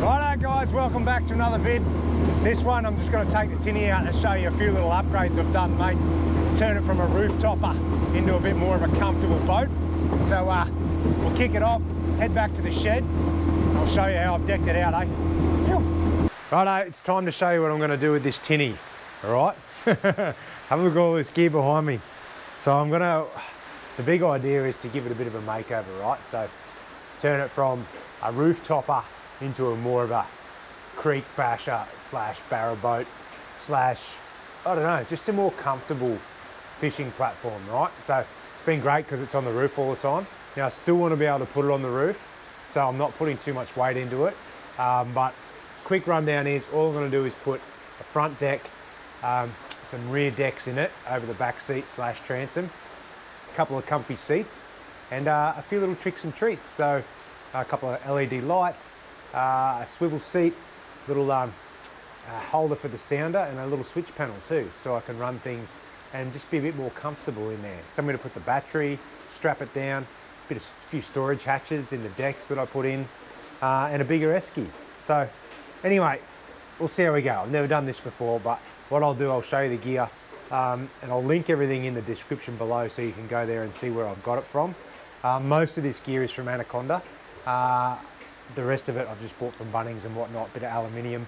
Righto guys, welcome back to another vid. This one I'm just going to take the tinny out and show you a few little upgrades I've done, mate. Turn it from a roof topper into a bit more of a comfortable boat. So uh, we'll kick it off, head back to the shed. I'll show you how I've decked it out, eh? Righto, it's time to show you what I'm going to do with this tinny. All right, have a look at all this gear behind me. So I'm going to. The big idea is to give it a bit of a makeover, right? So turn it from a roof topper into a more of a creek basher slash barrow boat slash I don't know, just a more comfortable fishing platform, right? So it's been great because it's on the roof all the time. Now I still want to be able to put it on the roof, so I'm not putting too much weight into it. Um, but quick rundown is all I'm going to do is put a front deck, um, some rear decks in it over the back seat slash transom, a couple of comfy seats, and uh, a few little tricks and treats. So a couple of LED lights, a swivel seat, little um, holder for the sounder, and a little switch panel too, so I can run things and just be a bit more comfortable in there. Somewhere to put the battery, strap it down, a bit of few storage hatches in the decks that I put in, uh, and a bigger esky. So anyway, we'll see how we go. I've never done this before, but what I'll do, I'll show you the gear, um, and I'll link everything in the description below so you can go there and see where I've got it from. Uh, most of this gear is from Anaconda. Uh, the rest of it I've just bought from Bunnings and whatnot, bit of aluminium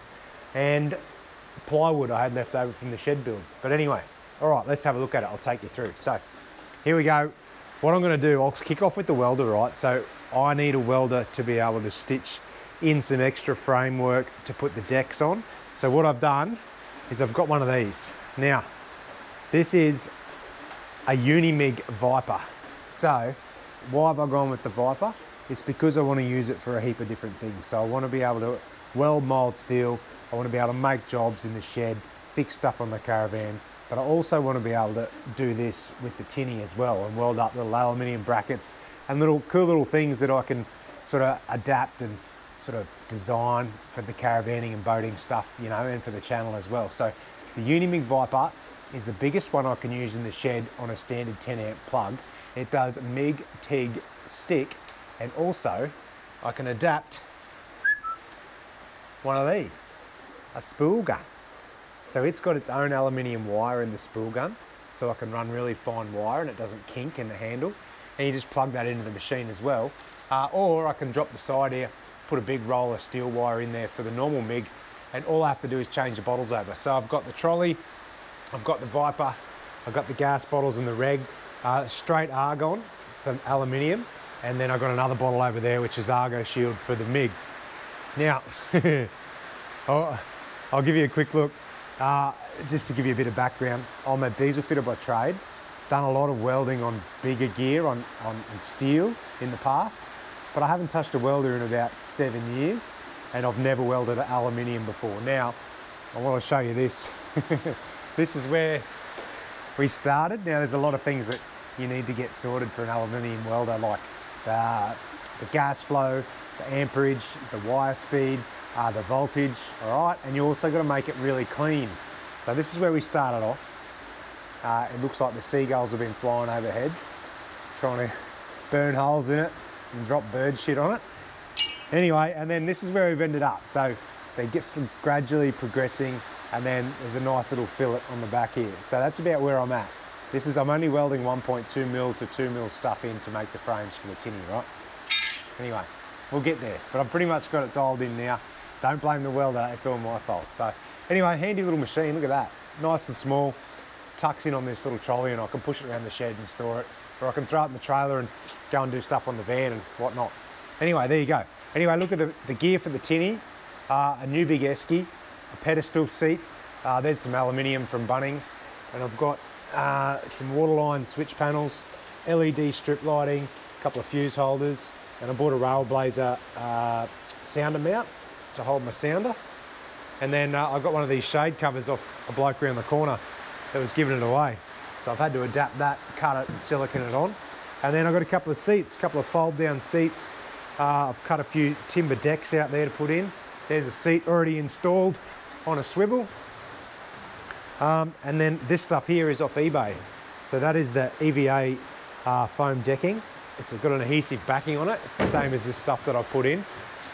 and plywood I had left over from the shed build. But anyway, all right, let's have a look at it. I'll take you through. So here we go. What I'm gonna do, I'll kick off with the welder, right? So I need a welder to be able to stitch in some extra framework to put the decks on. So what I've done is I've got one of these. Now, this is a Unimig Viper. So why have I gone with the Viper? It's because I want to use it for a heap of different things. So I want to be able to weld mild steel. I want to be able to make jobs in the shed, fix stuff on the caravan. But I also want to be able to do this with the tinny as well and weld up little aluminium brackets and little cool little things that I can sort of adapt and sort of design for the caravanning and boating stuff, you know, and for the channel as well. So the Unimig Viper is the biggest one I can use in the shed on a standard 10 amp plug. It does MIG TIG stick and also I can adapt one of these, a spool gun. So it's got its own aluminium wire in the spool gun so I can run really fine wire and it doesn't kink in the handle. And you just plug that into the machine as well. Uh, or I can drop the side here, put a big roll of steel wire in there for the normal MIG and all I have to do is change the bottles over. So I've got the trolley, I've got the Viper, I've got the gas bottles and the reg, uh, straight argon from aluminium and then I've got another bottle over there, which is Argoshield for the MIG. Now, I'll, I'll, give you a quick look. Uh, just to give you a bit of background, I'm a diesel fitter by trade. Done a lot of welding on bigger gear, on, on, on steel in the past, but I haven't touched a welder in about seven years, and I've never welded aluminium before. Now, I want to show you this. this is where we started. Now, there's a lot of things that you need to get sorted for an aluminium welder, like the, the gas flow, the amperage, the wire speed, uh, the voltage, all right? And you also got to make it really clean. So this is where we started off. Uh, it looks like the seagulls have been flying overhead, trying to burn holes in it and drop bird shit on it. Anyway, and then this is where we've ended up. So they get some gradually progressing and then there's a nice little fillet on the back here. So that's about where I'm at. This is, I'm only welding 1.2 mil to 2 mil stuff in to make the frames for the tinny, right? Anyway, we'll get there. But I've pretty much got it dialed in now. Don't blame the welder, it's all my fault. So anyway, handy little machine, look at that. Nice and small, tucks in on this little trolley and I can push it around the shed and store it. Or I can throw it in the trailer and go and do stuff on the van and whatnot. Anyway, there you go. Anyway, look at the, the gear for the tinny. Uh, a new big esky, a pedestal seat. Uh, there's some aluminium from Bunnings. And I've got uh, some waterline switch panels, LED strip lighting, a couple of fuse holders, and I bought a Railblaza uh, sounder mount to hold my sounder. And then uh, I got one of these shade covers off a bloke around the corner that was giving it away. So I've had to adapt that, cut it and silicon it on. And then I've got a couple of seats, a couple of fold down seats. Uh, I've cut a few timber decks out there to put in. There's a seat already installed on a swivel. Um, and then this stuff here is off eBay. So that is the EVA uh, foam decking. It's got an adhesive backing on it. It's the same as this stuff that I put in.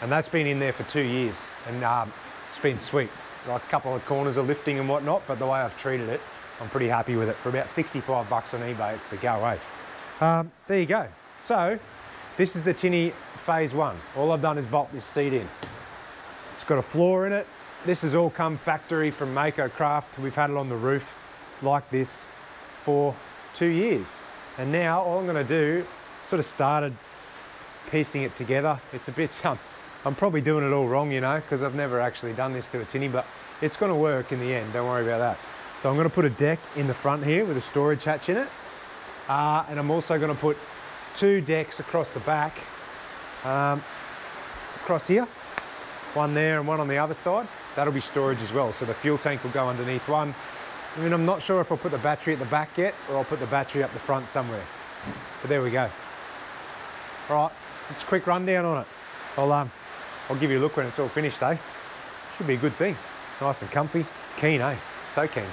and that's been in there for two years, and um, it's been sweet. Like a couple of corners are lifting and whatnot, but the way I've treated it, I'm pretty happy with it. For about 65 bucks on eBay, it's the go, eh? Um, there you go. So, this is the Tinny phase one. All I've done is bolt this seat in. It's got a floor in it. This has all come factory from Makocraft. We've had it on the roof like this for two years. And now all I'm gonna do, sort of started piecing it together. It's a bit, um, I'm probably doing it all wrong, you know, because I've never actually done this to a tinny, but it's gonna work in the end, don't worry about that. So I'm gonna put a deck in the front here with a storage hatch in it. Uh, and I'm also gonna put two decks across the back, um, across here, one there and one on the other side. That'll be storage as well. So the fuel tank will go underneath one. I mean, I'm not sure if I'll put the battery at the back yet or I'll put the battery up the front somewhere. But there we go. All right, it's a quick rundown on it. I'll, um, I'll give you a look when it's all finished, eh? Should be a good thing. Nice and comfy. Keen, eh? So keen.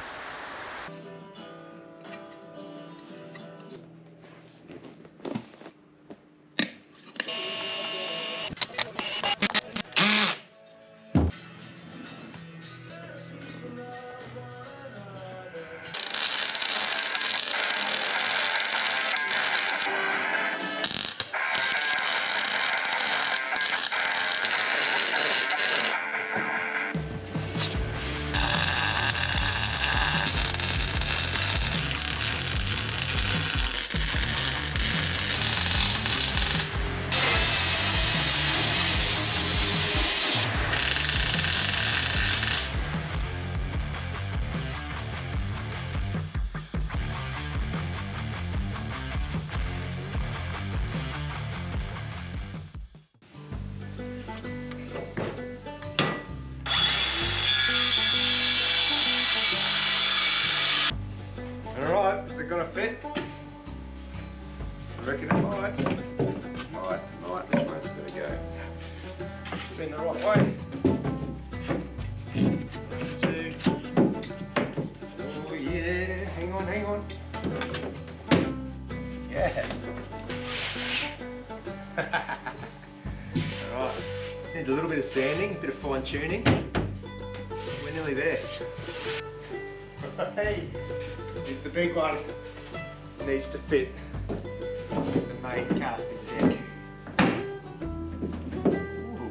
Bit of sanding, a bit of fine tuning. We're nearly there. Hey, is the big one. Needs to fit the main casting deck. Ooh.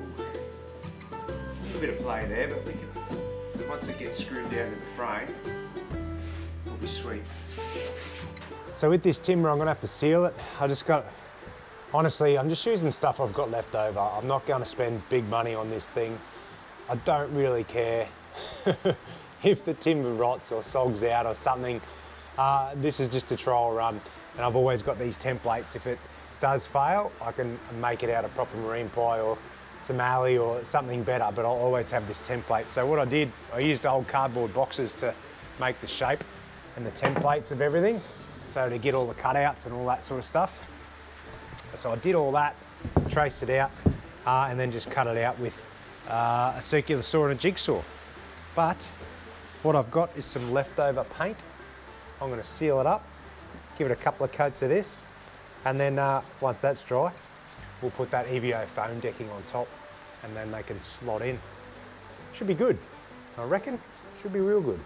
A bit of play there, but we can, once it gets screwed down to the frame, will be sweet. So with this timber, I'm gonna have to seal it. I just got, honestly, I'm just using stuff I've got left over. I'm not gonna spend big money on this thing. I don't really care if the timber rots or sogs out or something. Uh, this is just a trial run, and I've always got these templates. If it does fail, I can make it out of proper marine ply or some alley or something better, but I'll always have this template. So what I did, I used old cardboard boxes to make the shape and the templates of everything. So to get all the cutouts and all that sort of stuff. So I did all that, traced it out, uh, and then just cut it out with uh, a circular saw and a jigsaw. But what I've got is some leftover paint. I'm going to seal it up, give it a couple of coats of this, and then uh, once that's dry, we'll put that EVA foam decking on top, and then they can slot in. Should be good, I reckon. Should be real good.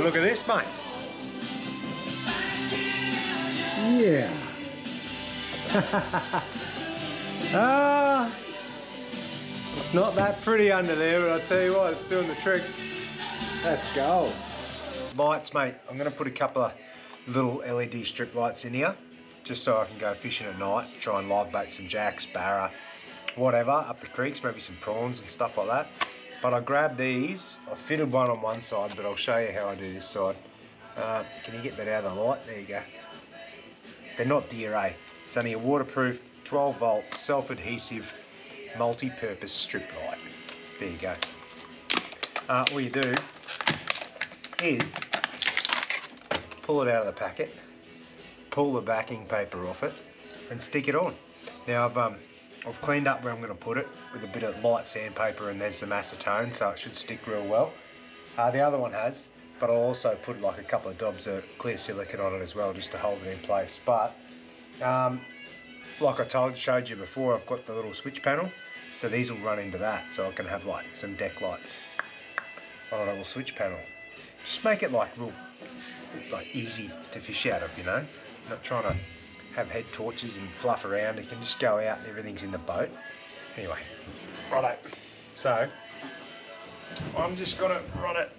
A look at this, mate. Yeah. ah, it's not that pretty under there, but I'll tell you what, it's doing the trick. Let's go. Lights, mate. I'm going to put a couple of little LED strip lights in here, just so I can go fishing at night, try and live bait some jacks, barra, whatever, up the creeks, maybe some prawns and stuff like that. But I grabbed these, I fitted one on one side, but I'll show you how I do this side. Uh, can you get that out of the light? There you go. They're not DRA. It's only a waterproof, 12 volt, self-adhesive, multi-purpose strip light. There you go. Uh, all you do is pull it out of the packet, pull the backing paper off it, and stick it on. Now I've um, I've cleaned up where I'm going to put it with a bit of light sandpaper and then some acetone so it should stick real well. Uh, the other one has, but I'll also put like a couple of dobs of clear silicone on it as well just to hold it in place. But um, like I told, showed you before, I've got the little switch panel. So these will run into that. So I can have like some deck lights on a little switch panel. Just make it like real, like easy to fish out of, you know? Not trying to have head torches and fluff around. You can just go out and everything's in the boat. Anyway, righto. So I'm just gonna run it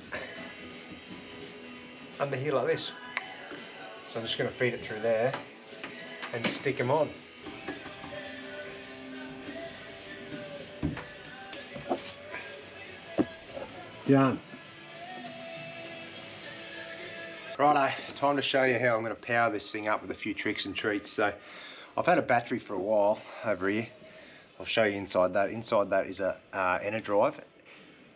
under here like this. So I'm just gonna feed it through there and stick them on. Done. Righto, time to show you how I'm going to power this thing up with a few tricks and treats. So I've had a battery for a while over here. I'll show you inside that. Inside that is a uh, Enerdrive.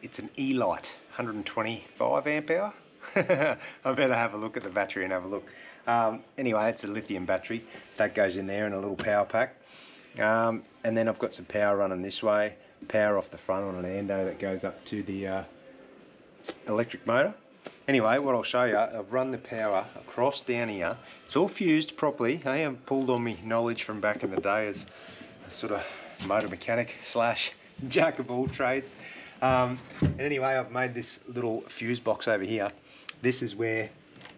It's an E-Lite, 125 amp hour. I better have a look at the battery and have a look. Um, anyway, it's a lithium battery. That goes in there in a little power pack. Um, and then I've got some power running this way. Power off the front on an Ando that goes up to the uh, electric motor. Anyway, what I'll show you, I've run the power across down here. It's all fused properly. I've pulled on me knowledge from back in the day as a sort of motor mechanic slash jack of all trades. Um, anyway, I've made this little fuse box over here. This is where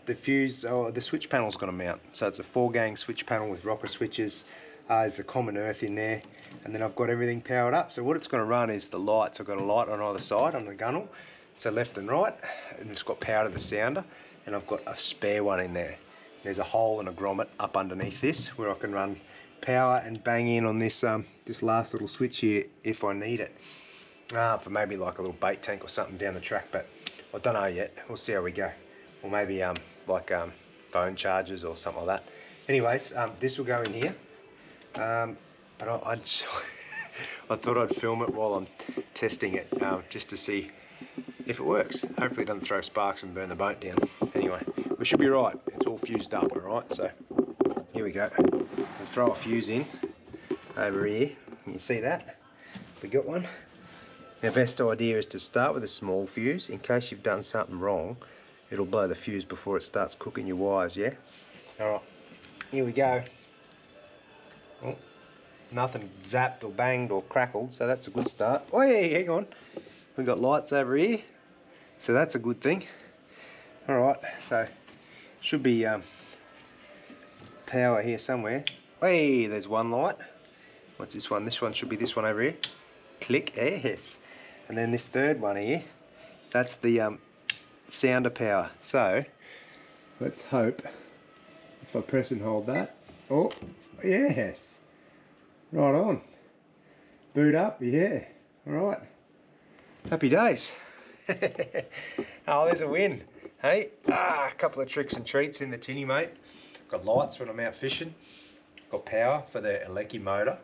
the fuse or the switch panel is going to mount. So it's a four gang switch panel with rocker switches. Uh, there's a common earth in there and then I've got everything powered up. So what it's going to run is the lights. I've got a light on either side on the gunnel so left and right, and it's got power to the sounder, and I've got a spare one in there. There's a hole and a grommet up underneath this where I can run power and bang in on this um, this last little switch here if I need it. Uh, for maybe like a little bait tank or something down the track, but I don't know yet. We'll see how we go. Or maybe um, like um, phone chargers or something like that. Anyways, um, this will go in here. Um, but I, I, I, thought I'd film it while I'm testing it, um, just to see if it works. Hopefully it doesn't throw sparks and burn the boat down. Anyway, we should be right. It's all fused up, all right? So here we go. We'll throw a fuse in over here. You see that? We got one. Our best idea is to start with a small fuse in case you've done something wrong. It'll blow the fuse before it starts cooking your wires, yeah? All right, here we go. Oh, nothing zapped or banged or crackled, so that's a good start. Oh, yeah, hang on. We've got lights over here, so that's a good thing. All right, so should be um, power here somewhere. Hey, there's one light. What's this one? This one should be this one over here. Click, yes. And then this third one here, that's the um, sounder power. So let's hope if I press and hold that. Oh, yes. Right on. Boot up, yeah. All right. Happy days. oh, there's a win. Hey, ah, a couple of tricks and treats in the tinny, mate. Got lights when I'm out fishing. Got power for the Alecchi motor.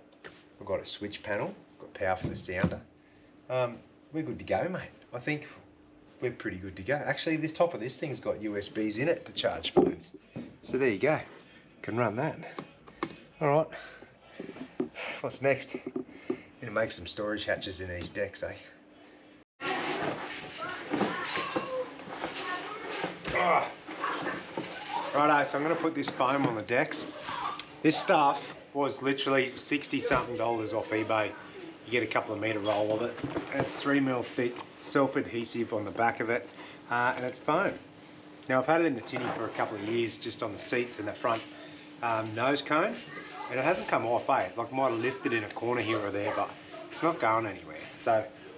We've got a switch panel. Got power for the sounder. Um, we're good to go, mate. I think we're pretty good to go. Actually, this top of this thing's got USBs in it to charge phones. So there you go. Can run that. All right. What's next? Gonna make some storage hatches in these decks, eh? Oh. Righto, so I'm going to put this foam on the decks. This stuff was literally 60 something dollars off eBay. You get a couple of meter roll of it. And it's three mil thick, self-adhesive on the back of it, uh, and it's foam. Now I've had it in the tinny for a couple of years, just on the seats and the front um, nose cone, and it hasn't come off, eh? Like might have lifted in a corner here or there, but it's not going anywhere. So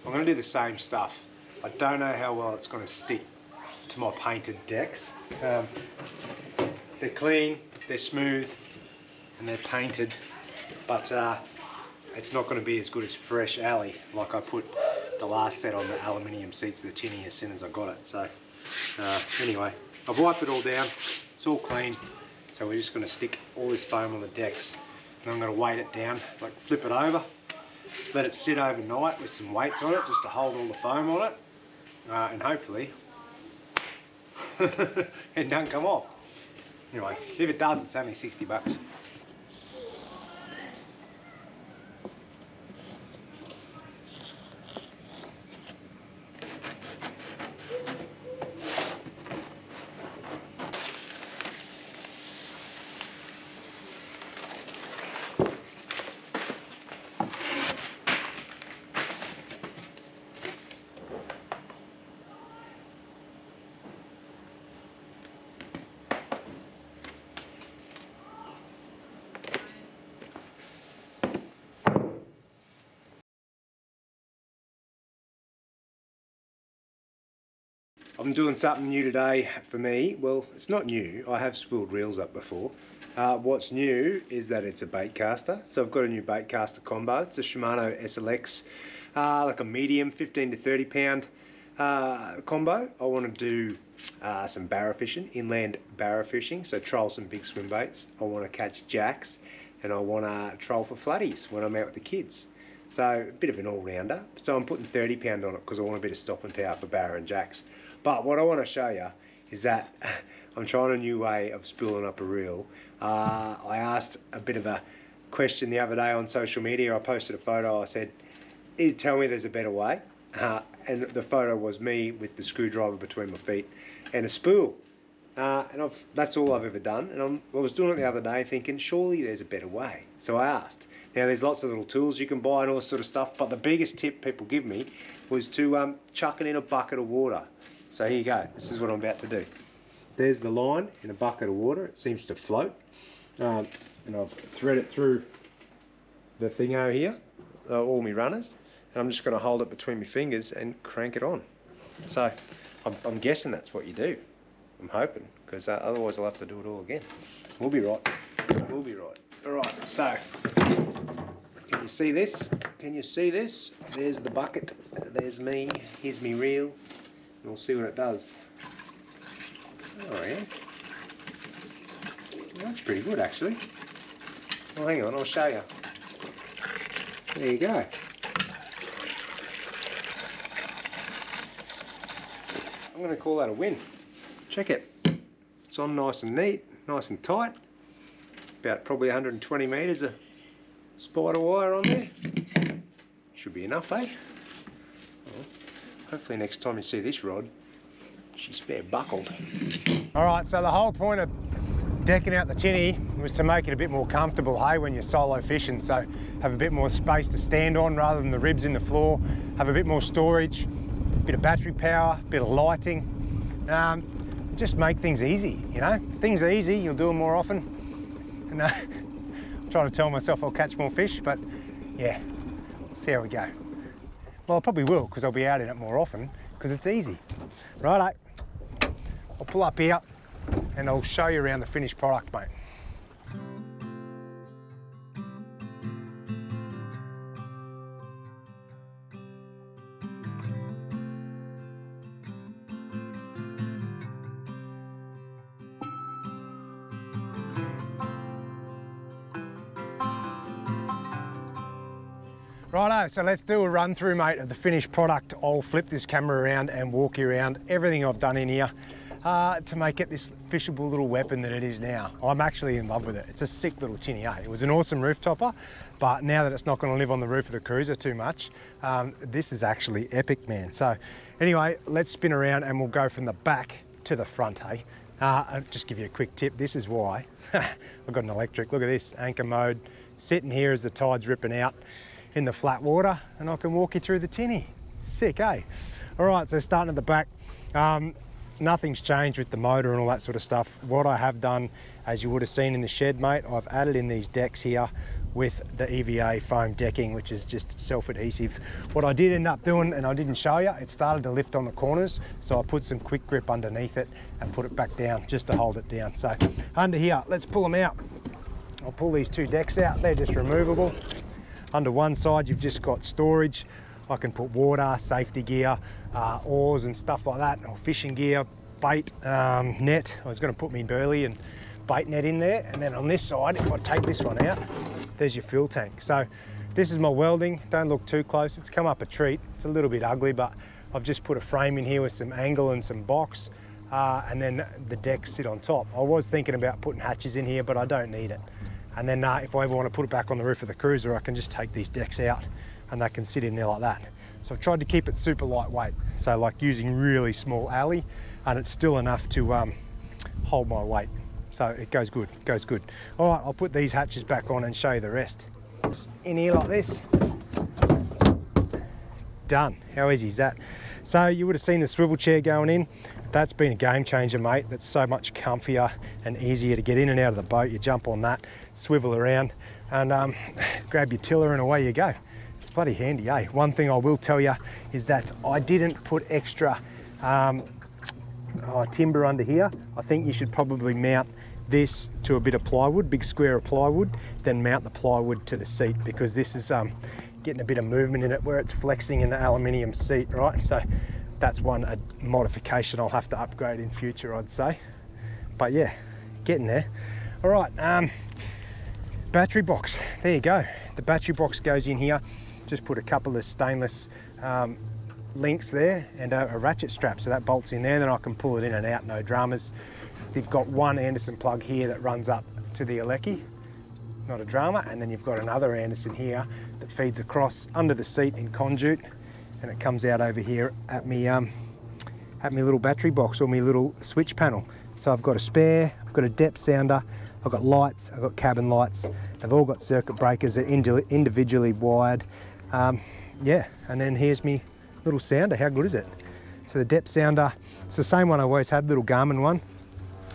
I'm going to do the same stuff. I don't know how well it's going to stick to my painted decks. Um, they're clean, they're smooth, and they're painted, but uh, it's not going to be as good as fresh alley like I put the last set on the aluminium seats of the tinny as soon as I got it. So uh, anyway, I've wiped it all down, it's all clean, so we're just going to stick all this foam on the decks and I'm going to weight it down, like flip it over, let it sit overnight with some weights on it just to hold all the foam on it, uh, and hopefully it don't come off. Anyway, if it does, it's only 60 bucks. I'm doing something new today for me. Well, it's not new. I have spooled reels up before. Uh, what's new is that it's a bait caster. So I've got a new bait caster combo. It's a Shimano SLX, uh, like a medium 15 to 30 pound uh, combo. I want to do uh, some barra fishing, inland barra fishing. So troll some big swim baits. I want to catch jacks and I want to troll for flatties when I'm out with the kids. So a bit of an all-rounder. So I'm putting 30 pound on it because I want a bit of stopping power for barra and jacks. But what I want to show you is that I'm trying a new way of spooling up a reel. Uh, I asked a bit of a question the other day on social media. I posted a photo. I said, tell me there's a better way. Uh, and the photo was me with the screwdriver between my feet and a spool. Uh, and I've, that's all I've ever done. And I'm, i was doing it the other day thinking, surely there's a better way. So I asked. Now there's lots of little tools you can buy and all this sort of stuff, but the biggest tip people give me was to um, chuck it in a bucket of water. So here you go, this is what I'm about to do. There's the line in a bucket of water, it seems to float. Um, and I've threaded it through the thing over here, uh, all my runners, and I'm just going to hold it between my fingers and crank it on. So I'm, I'm guessing that's what you do. I'm hoping, because uh, otherwise I'll have to do it all again. We'll be right. We'll be right. All right, so can you see this? Can you see this? There's the bucket. There's me. Here's me reel. And we'll see what it does. Oh yeah. That's pretty good actually. Well, hang on, I'll show you. There you go. I'm going to call that a win. Check it. It's on nice and neat, nice and tight. About probably 120 metres of SpiderWire on there. Should be enough, eh? Hopefully next time you see this rod, she's fair buckled. All right, so the whole point of decking out the tinny was to make it a bit more comfortable, hey, when you're solo fishing. So have a bit more space to stand on rather than the ribs in the floor, have a bit more storage, a bit of battery power, a bit of lighting. Um, just make things easy, you know? Things are easy, you'll do them more often. And, uh, I'm trying to tell myself I'll catch more fish, but yeah, see how we go. Well, I probably will, because I'll be out in it more often, because it's easy. Righto, I'll pull up here, and I'll show you around the finished product, mate. Righto, so let's do a run through, mate, of the finished product. I'll flip this camera around and walk you around everything I've done in here uh, to make it this fishable little weapon that it is now. I'm actually in love with it. It's a sick little tinny, eh? It was an awesome roof topper, but now that it's not gonna live on the roof of the cruiser too much, um, this is actually epic, man. So anyway, let's spin around and we'll go from the back to the front, hey? Uh, I'll just give you a quick tip. This is why I've got an electric. Look at this, anchor mode, sitting here as the tide's ripping out in the flat water and I can walk you through the tinny. Sick, eh? All right, so starting at the back, um, nothing's changed with the motor and all that sort of stuff. What I have done, as you would have seen in the shed, mate, I've added in these decks here with the EVA foam decking, which is just self-adhesive. What I did end up doing, and I didn't show you, it started to lift on the corners, so I put some quick grip underneath it and put it back down just to hold it down. So under here, let's pull them out. I'll pull these two decks out, they're just removable. Under one side, you've just got storage. I can put water, safety gear, uh, oars and stuff like that, or fishing gear, bait, um, net. I was gonna put me burley and bait net in there. And then on this side, if I take this one out, there's your fuel tank. So this is my welding. Don't look too close. It's come up a treat. It's a little bit ugly, but I've just put a frame in here with some angle and some box. Uh, and then the decks sit on top. I was thinking about putting hatches in here, but I don't need it. And then uh, if I ever want to put it back on the roof of the cruiser, I can just take these decks out and they can sit in there like that. So I've tried to keep it super lightweight. So like using really small alley and it's still enough to um, hold my weight. So it goes good, it goes good. All right, I'll put these hatches back on and show you the rest. It's in here like this. Done, how easy is that? So you would have seen the swivel chair going in. That's been a game changer, mate. That's so much comfier and easier to get in and out of the boat. You jump on that, swivel around, and um, grab your tiller and away you go. It's bloody handy, eh? One thing I will tell you is that I didn't put extra um, oh, timber under here, I think you should probably mount this to a bit of plywood, big square of plywood, then mount the plywood to the seat because this is um, getting a bit of movement in it where it's flexing in the aluminium seat, right? So that's one modification I'll have to upgrade in future, I'd say. But yeah, getting there. All right, um, battery box. There you go. The battery box goes in here. Just put a couple of stainless um, links there and a, a, ratchet strap. So that bolts in there, then I can pull it in and out, no dramas. You've got one Anderson plug here that runs up to the Alecci, not a drama. And then you've got another Anderson here that feeds across under the seat in conduit and it comes out over here at me um, at my little battery box or my little switch panel. So I've got a spare, I've got a depth sounder, I've got lights, I've got cabin lights. They've all got circuit breakers, that are individually wired. Um, yeah, and then here's me little sounder. How good is it? So the depth sounder, it's the same one I always had, little Garmin one.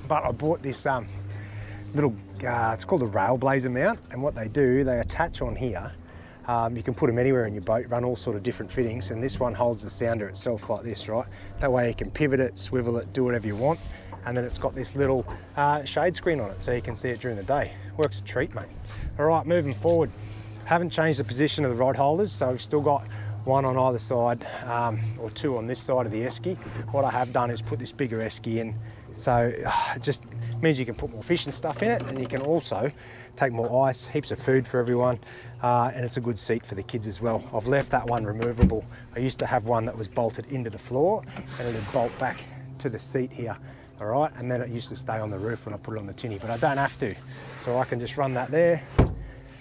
But I bought this um, little, uh, it's called a Railblaza mount. And what they do, they attach on here. Um, you can put them anywhere in your boat, run all sort of different fittings. And this one holds the sounder itself like this, right? That way you can pivot it, swivel it, do whatever you want and then it's got this little uh, shade screen on it so you can see it during the day. Works a treat, mate. All right, moving forward. Haven't changed the position of the rod holders, so we've still got one on either side um, or two on this side of the esky. What I have done is put this bigger esky in, so uh, it just means you can put more fish and stuff in it, and you can also take more ice, heaps of food for everyone, uh, and it's a good seat for the kids as well. I've left that one removable. I used to have one that was bolted into the floor, and it would bolt back to the seat here all right? And then it used to stay on the roof when I put it on the tinny, but I don't have to. So I can just run that there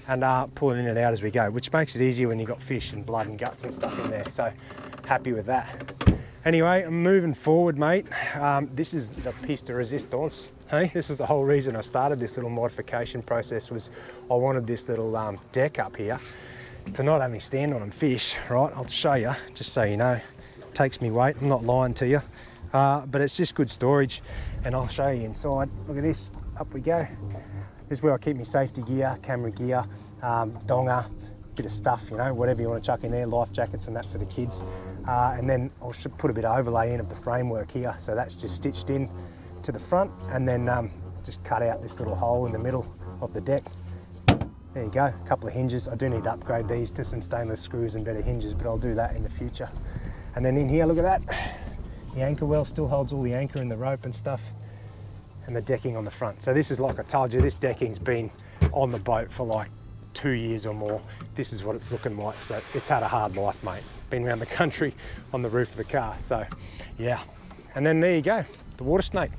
and uh, pull it in and out as we go, which makes it easier when you've got fish and blood and guts and stuff in there. So happy with that. Anyway, I'm moving forward, mate. Um, this is the piece de resistance. Hey, this is the whole reason I started this little modification process was I wanted this little um, deck up here to not only stand on and fish, right? I'll show you, just so you know. It takes me weight, I'm not lying to you uh, but it's just good storage and I'll show you inside. Look at this, up we go. This is where I keep my safety gear, camera gear, um, donga, bit of stuff, you know, whatever you want to chuck in there, life jackets and that for the kids. Uh, and then I'll put a bit of overlay in of the framework here. So that's just stitched in to the front and then um, just cut out this little hole in the middle of the deck. There you go, a couple of hinges. I do need to upgrade these to some stainless screws and better hinges, but I'll do that in the future. And then in here, look at that. The anchor well still holds all the anchor and the rope and stuff and the decking on the front. So this is like I told you, this decking's been on the boat for like two years or more. This is what it's looking like. So it's had a hard life, mate. Been around the country on the roof of the car. So yeah. And then there you go, the Watersnake.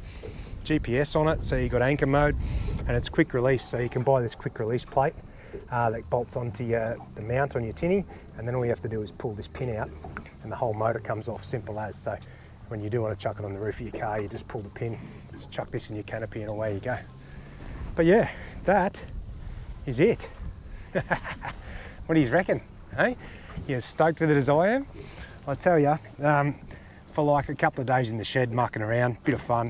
GPS on it, so you got anchor mode and it's quick release. So you can buy this quick release plate uh, that bolts onto your, the mount on your tinny. And then all you have to do is pull this pin out and the whole motor comes off simple as. So when you do want to chuck it on the roof of your car, you just pull the pin, just chuck this in your canopy and away you go. But yeah, that is it. what do you reckon? Hey, you stoked with it as I am? I tell you, um, for like a couple of days in the shed mucking around, bit of fun.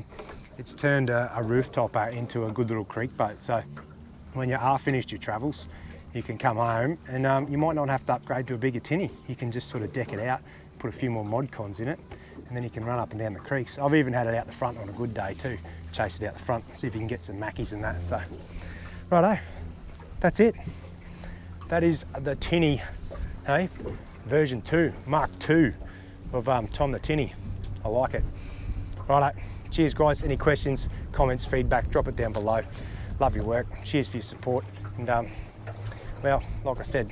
It's turned a, a rooftopper into a good little creek boat. So when you are finished your travels, you can come home and um, you might not have to upgrade to a bigger tinny. You can just sort of deck it out, put a few more mod cons in it, and then you can run up and down the creeks. I've even had it out the front on a good day too. Chase it out the front, see if you can get some mackies and that. So, righto, that's it. That is the tinny, hey, version two, Mark two of um, Tom the Tinny. I like it. Righto, cheers guys. Any questions, comments, feedback, drop it down below. Love your work. Cheers for your support. And um, well, like I said,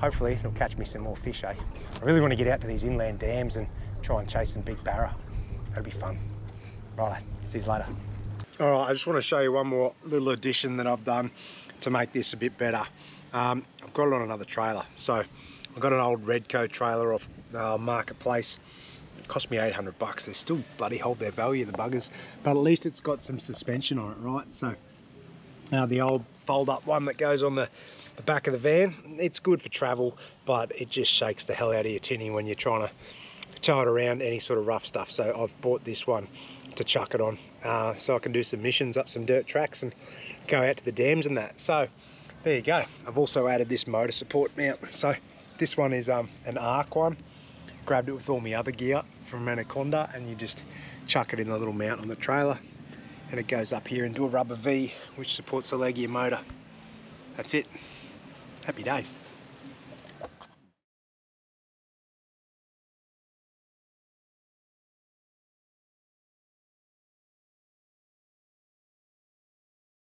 hopefully it'll catch me some more fish, eh? I really want to get out to these inland dams and try and chase some big barra. That'll be fun. Right, see you later. All right, I just want to show you one more little addition that I've done to make this a bit better. Um, I've got it on another trailer. So I've got an old Redco trailer off uh, Marketplace. It cost me 800 bucks. They still bloody hold their value, the buggers. But at least it's got some suspension on it, right? So now uh, the old fold up one that goes on the, the back of the van, it's good for travel, but it just shakes the hell out of your tinny when you're trying to tow it around any sort of rough stuff. So I've bought this one to chuck it on uh, so I can do some missions up some dirt tracks and go out to the dams and that. So there you go. I've also added this motor support mount. So this one is um, an Ark one. Grabbed it with all my other gear from Anaconda and you just chuck it in the little mount on the trailer and it goes up here into a rubber V which supports the leg of your motor. That's it. Happy days.